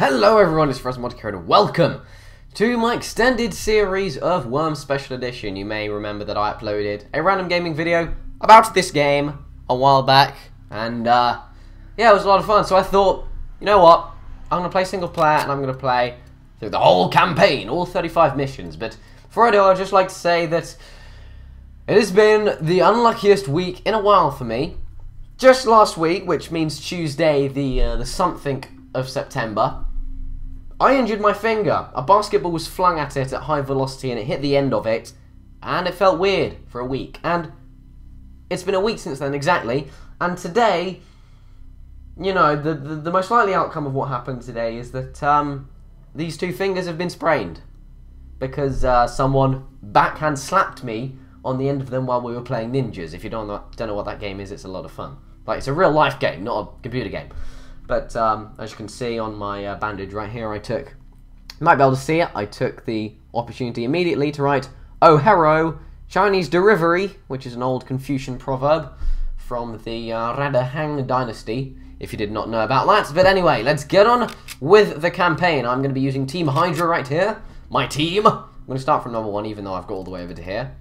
Hello everyone, it's Phrasmotica and welcome to my extended series of Worm Special Edition. You may remember that I uploaded a random gaming video about this game a while back, and uh, yeah, it was a lot of fun. So I thought, you know what, I'm going to play single player and I'm going to play through the whole campaign, all 35 missions. But before I do, I'd just like to say that it has been the unluckiest week in a while for me. Just last week, which means Tuesday, the uh, the something of September, I injured my finger. A basketball was flung at it at high velocity and it hit the end of it, and it felt weird for a week. And it's been a week since then, exactly. And today, you know, the, the, the most likely outcome of what happened today is that um, these two fingers have been sprained because uh, someone backhand slapped me on the end of them while we were playing ninjas. If you don't know, don't know what that game is, it's a lot of fun. Like it's a real life game, not a computer game. But um, as you can see on my uh, bandage right here, I took, you might be able to see it, I took the opportunity immediately to write, Oh hero, Chinese delivery, which is an old Confucian proverb from the uh, Radahang dynasty, if you did not know about that. But anyway, let's get on with the campaign. I'm going to be using Team Hydra right here, my team. I'm going to start from number one, even though I've got all the way over to here.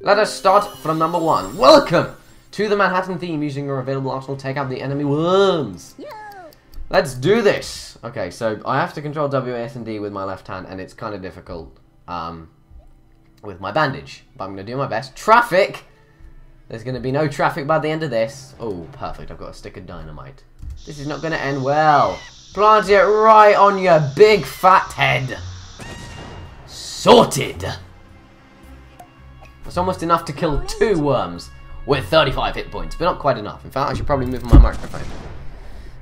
Let us start from number one. Welcome to the Manhattan theme using your available arsenal. Take out the enemy worms. Yeah. Let's do this! Okay, so I have to control W, S, and D with my left hand, and it's kind of difficult um, with my bandage. But I'm going to do my best. Traffic! There's going to be no traffic by the end of this. Oh, perfect. I've got a stick of dynamite. This is not going to end well. Plant it right on your big fat head. Sorted! That's almost enough to kill two worms with 35 hit points, but not quite enough. In fact, I should probably move my microphone.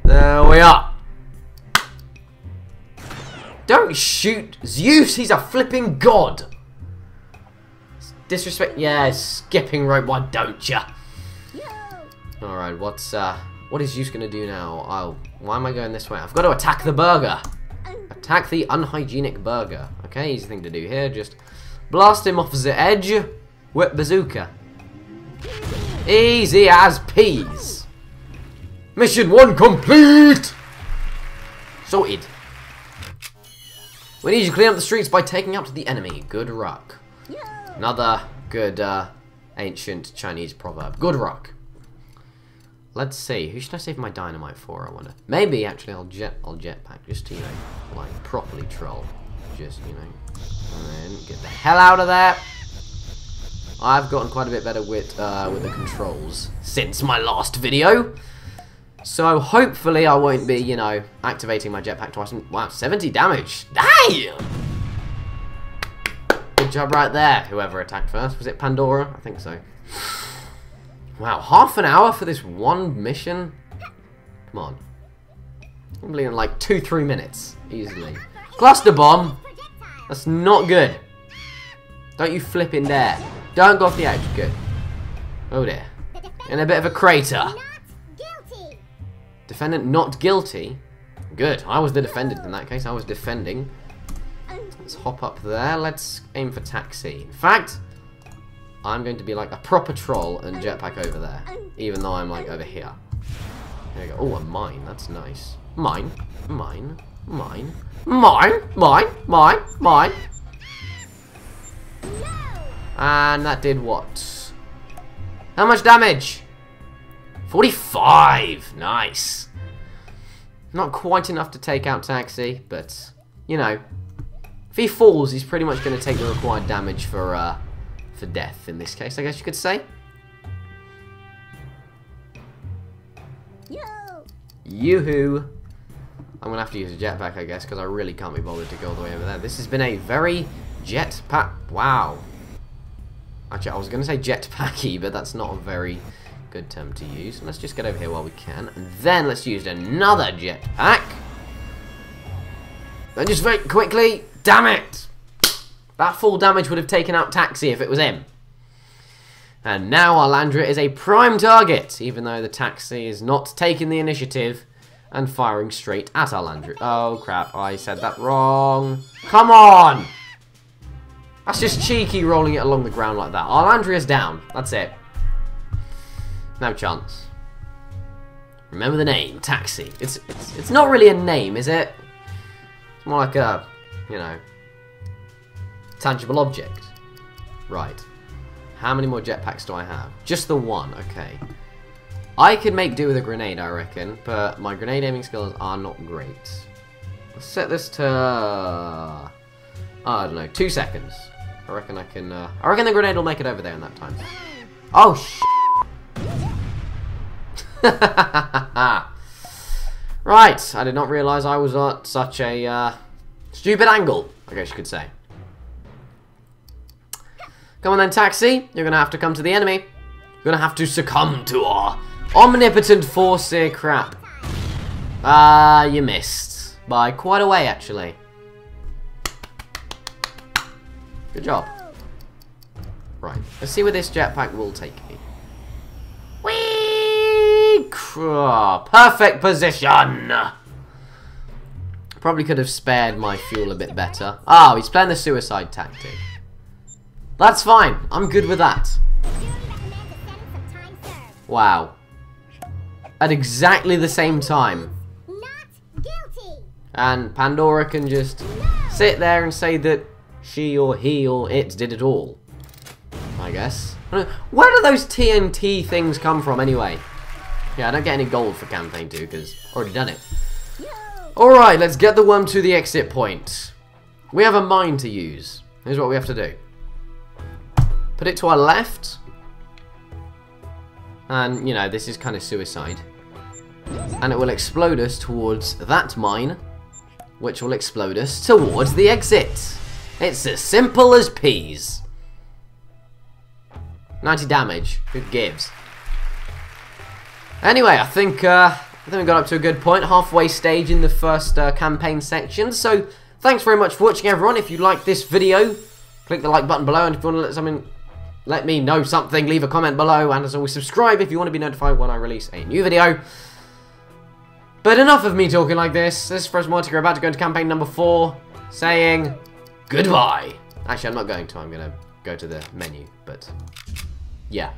There we are. Don't shoot Zeus, he's a flipping god. Disrespect, yeah, skipping rope, why don't ya? Alright, what's, uh, what is Zeus gonna do now? Oh, why am I going this way? I've got to attack the burger. Attack the unhygienic burger. Okay, easy thing to do here, just blast him off the edge. Whip bazooka. Easy as peas. Mission 1 complete! Sorted. We need you to clean up the streets by taking out the enemy. Good rock. Another good uh, ancient Chinese proverb. Good rock. Let's see. Who should I save my dynamite for, I wonder? Maybe, actually, I'll jet I'll jetpack just to, you know, like, properly troll. Just, you know, and then get the hell out of there. I've gotten quite a bit better with, uh, with the controls since my last video. So hopefully I won't be, you know, activating my jetpack twice. Wow, 70 damage. Damn! Good job right there, whoever attacked first. Was it Pandora? I think so. Wow, half an hour for this one mission? Come on. I'm in like two, three minutes, easily. Cluster bomb! That's not good. Don't you flip in there. Don't go off the edge. Good. Oh dear. In a bit of a crater. Defendant not guilty. Good. I was the defendant in that case. I was defending. Let's hop up there. Let's aim for taxi. In fact, I'm going to be like a proper troll and jetpack over there. Even though I'm like over here. There we go. Oh, a mine. That's nice. Mine. Mine. Mine. Mine. Mine. Mine. Mine. And that did what? How much damage? 45! Nice. Not quite enough to take out Taxi, but, you know, if he falls, he's pretty much going to take the required damage for, uh, for death in this case, I guess you could say. Yoo-hoo! I'm going to have to use a jetpack, I guess, because I really can't be bothered to go all the way over there. This has been a very jetpack... Wow. Actually, I was going to say jetpacky, but that's not a very good term to use. Let's just get over here while we can. And then let's use another jetpack. Then just very quickly. Damn it! That full damage would have taken out Taxi if it was him. And now Arlandria is a prime target, even though the Taxi is not taking the initiative and firing straight at Arlandria. Oh, crap. I said that wrong. Come on! That's just cheeky rolling it along the ground like that. Arlandria's down. That's it. No chance. Remember the name, Taxi. It's, it's, it's not really a name, is it? It's more like a, you know, tangible object. Right. How many more jetpacks do I have? Just the one, okay. I could make do with a grenade, I reckon, but my grenade aiming skills are not great. Let's set this to... Uh, I don't know, two seconds. I reckon I can... Uh, I reckon the grenade will make it over there in that time. Oh, sh Right, I did not realise I was at such a uh, stupid angle, I guess you could say. Come on then, taxi. You're going to have to come to the enemy. You're going to have to succumb to our omnipotent force here crap. Ah, uh, you missed. By quite a way, actually. Good job. Right, let's see where this jetpack will take me. Perfect position! Probably could have spared my fuel a bit better. Oh, he's playing the suicide tactic. That's fine. I'm good with that. Wow. At exactly the same time. And Pandora can just sit there and say that she or he or it did it all. I guess. Where do those TNT things come from anyway? Yeah, I don't get any gold for campaign 2 because already done it. Alright, let's get the worm to the exit point. We have a mine to use. Here's what we have to do. Put it to our left. And, you know, this is kind of suicide. And it will explode us towards that mine. Which will explode us towards the exit. It's as simple as peas. 90 damage. Who gives? Anyway, I think uh, I think we got up to a good point, halfway stage in the first uh, campaign section. So, thanks very much for watching, everyone. If you like this video, click the like button below, and if you want to let something, let me know something, leave a comment below, and as always, subscribe if you want to be notified when I release a new video. But enough of me talking like this. This is We're about to go into campaign number four, saying goodbye. Actually, I'm not going to. I'm going to go to the menu, but yeah.